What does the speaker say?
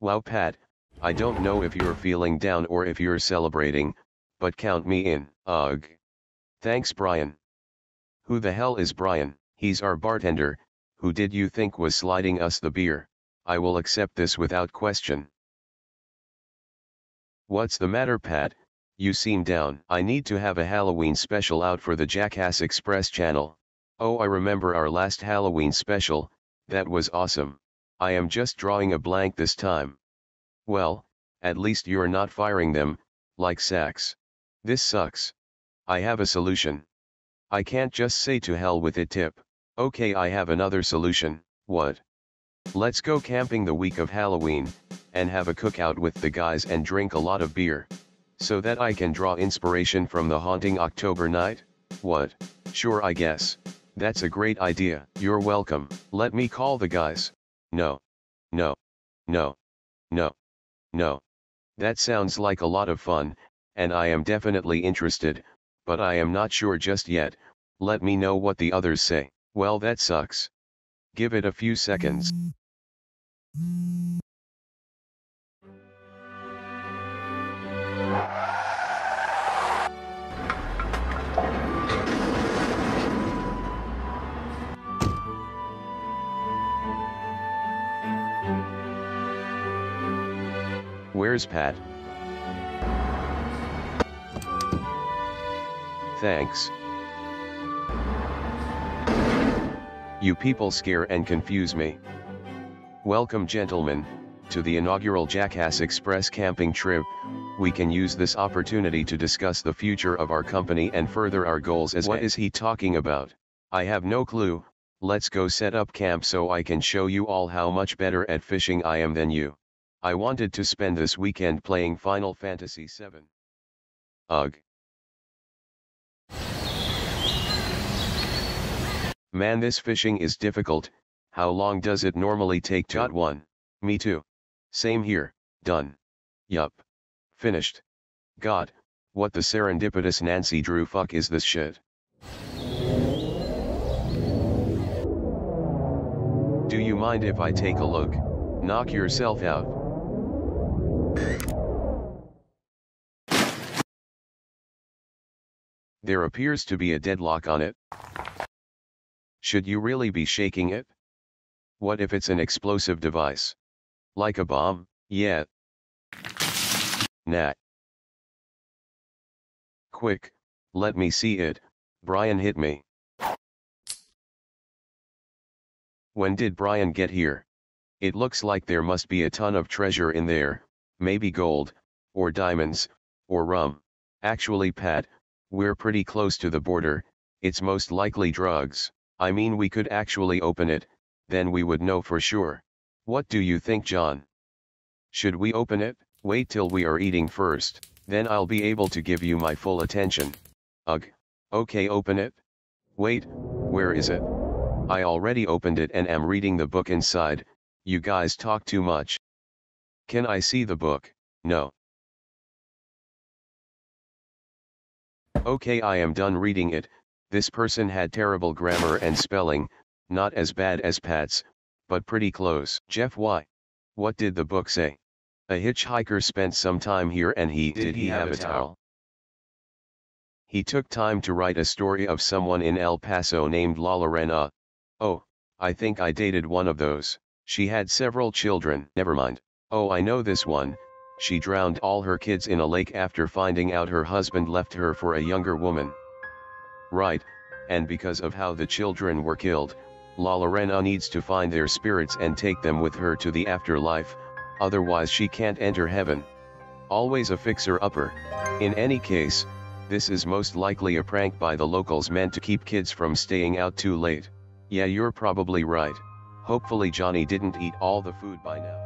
Wow Pat, I don't know if you're feeling down or if you're celebrating, but count me in. Ugh. Thanks Brian. Who the hell is Brian? He's our bartender, who did you think was sliding us the beer? I will accept this without question. What's the matter Pat? You seem down. I need to have a Halloween special out for the Jackass Express channel. Oh I remember our last Halloween special, that was awesome. I am just drawing a blank this time. Well, at least you're not firing them, like sacks. This sucks. I have a solution. I can't just say to hell with it tip. Okay I have another solution, what? Let's go camping the week of Halloween, and have a cookout with the guys and drink a lot of beer. So that I can draw inspiration from the haunting October night? What? Sure I guess. That's a great idea. You're welcome. Let me call the guys. No. No. No. No. No. That sounds like a lot of fun, and I am definitely interested, but I am not sure just yet, let me know what the others say. Well that sucks. Give it a few seconds. Where's Pat? Thanks. You people scare and confuse me. Welcome gentlemen, to the inaugural Jackass Express camping trip, we can use this opportunity to discuss the future of our company and further our goals as what is he talking about? I have no clue, let's go set up camp so I can show you all how much better at fishing I am than you. I wanted to spend this weekend playing Final Fantasy VII. Ugh. Man this fishing is difficult, how long does it normally take Got one. Me too. Same here, done. Yup. Finished. God, what the serendipitous Nancy Drew fuck is this shit? Do you mind if I take a look? Knock yourself out. There appears to be a deadlock on it. Should you really be shaking it? What if it's an explosive device? Like a bomb, yeah. Nah. Quick, let me see it, Brian hit me. When did Brian get here? It looks like there must be a ton of treasure in there, maybe gold, or diamonds, or rum. Actually Pat, we're pretty close to the border, it's most likely drugs. I mean we could actually open it, then we would know for sure. What do you think John? Should we open it? Wait till we are eating first, then I'll be able to give you my full attention. Ugh. Okay open it. Wait, where is it? I already opened it and am reading the book inside, you guys talk too much. Can I see the book? No. Okay I am done reading it, this person had terrible grammar and spelling, not as bad as Pat's, but pretty close. Jeff why? What did the book say? A hitchhiker spent some time here and he Did he have a towel? He took time to write a story of someone in El Paso named La Lorena. Oh, I think I dated one of those. She had several children. Never mind. Oh I know this one, she drowned all her kids in a lake after finding out her husband left her for a younger woman. Right, and because of how the children were killed, La Lorena needs to find their spirits and take them with her to the afterlife, otherwise she can't enter heaven. Always a fixer-upper. In any case, this is most likely a prank by the locals meant to keep kids from staying out too late. Yeah you're probably right. Hopefully Johnny didn't eat all the food by now.